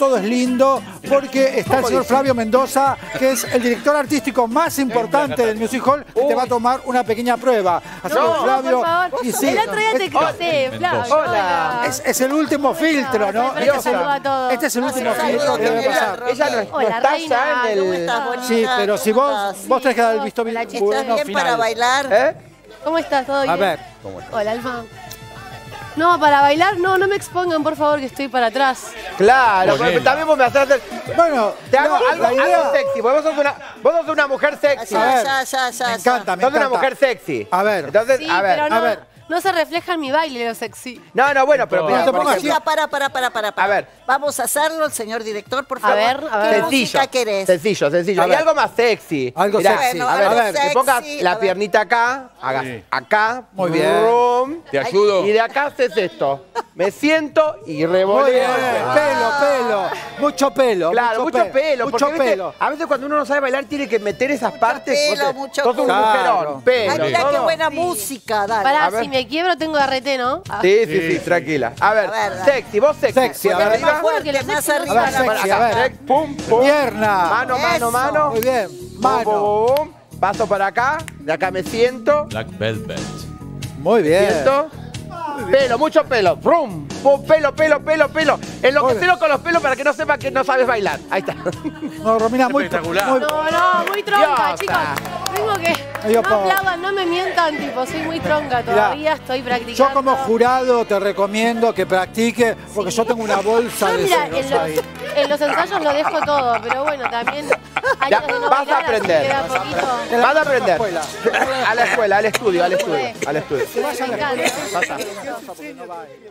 todo es lindo porque está el señor Flavio Mendoza, que es el director artístico más importante del Music Hall, y te va a tomar una pequeña prueba. Así que No, Flavio, por favor. y sí, el otro día te crucé, Flavio. Hola. es, es el último filtro, ¿no? Este te es el, saluda a todos. este es el último Hola, filtro que debe pasar. ella no, no Hola, está reina, ya en ¿cómo el... estás? Sí, pero si ¿Cómo vos, estás? vos tenés que dar el visto bueno ¿Bien para final. bailar? ¿Eh? ¿Cómo estás? ¿Todo bien? A ver, Hola, Alfa. No, para bailar, no, no me expongan, por favor, que estoy para atrás. Claro, pero también vos me haces hacer... bueno, Te hago no, algo, algo sexy, porque vos sos una, vos sos una mujer sexy. A Ya, ver, ya, ya, ya. me encanta, me Sos una encanta. mujer sexy. A ver. Entonces, Sí, a ver. pero no, a ver. no se refleja en mi baile lo sexy. No, no, bueno, pero No, mira, por ejemplo, para, para, para, para, para. A ver. Vamos a hacerlo, el señor director, por A favor. ver, a ver. ¿Qué Sencillo. música querés? Sencillo, sencillo. A Y ver. algo más sexy. Algo Mirá, sexy. Bueno, A ver, a ver, sexy, que pongas a la piernita acá, hagas Sí. acá. Muy bien. Te ayudo. Y de acá haces esto. Me siento y Muy revoleo. bien, pelo, pelo, mucho pelo. Claro, mucho, pelo. Mucho porque, ¿viste? pelo. A veces cuando uno no sabe bailar tiene que meter esas partes. pelo, te- mucho sos un pelo. mujerón, Claro. pelo. Ay, mira qué buena Sí. música, dale. Pará, si me quiebro tengo arrete, ¿no? Ah. Sí, sí, sí, Sí, sí. tranquila. A ver, A ver, sexy, vos sexy. Sexy, a ver. Más fuerte, más arriba. A ver, sexy, a ver. Pum, pum. Pierna. Mano, mano, mano. Muy bien, mano. Paso para acá. De acá me siento. Black Velvet. Muy bien. Siento. Pelo, mucho pelo. Brum, pum, pelo, pelo, pelo, pelo. Enloquecelo con los pelos para que no sepa que no sabes bailar. Ahí está. No, Romina, muy, Espectacular. muy- No, no, muy tronca, Diosa. chicos. Tengo que. No aplaudan, no me mientan, tipo, soy muy tronca todavía, estoy practicando. Yo como jurado te recomiendo que practique, porque yo tengo una bolsa Yo, de celos en los, ahí. en los ensayos lo dejo todo, pero bueno, también hay Ya, de no vas a aprender. que de a poquito. Vas a aprender. escuela. A la escuela, al estudio, al estudio, al estudio. Me encanta. Pasa. No baile.